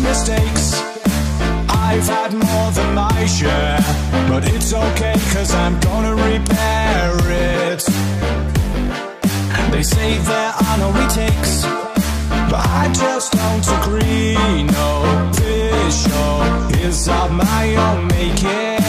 mistakes. I've had more than my share, but it's okay, cause I'm gonna repair it. They say there are no retakes, but I just don't agree. No, this show is of my own making.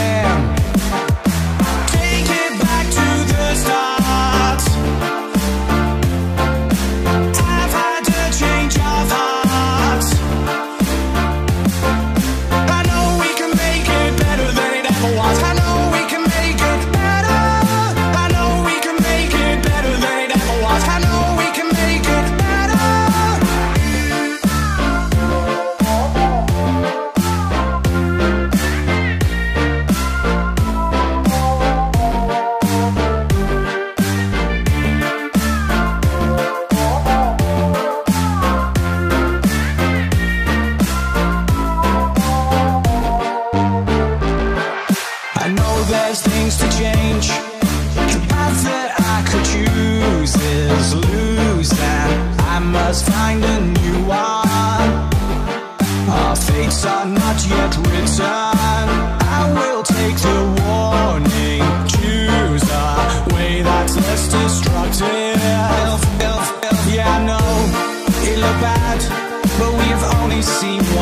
us find a new one. Our fates are not yet written. I will take the warning. Choose a way that's less destructive. Yeah, I know it looked bad, but we've only seen.